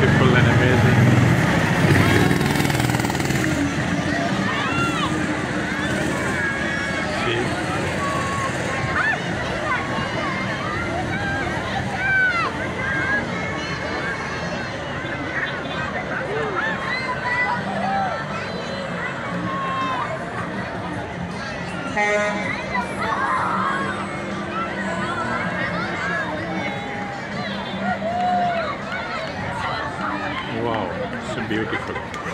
beautiful and amazing. See? Wow, so beautiful.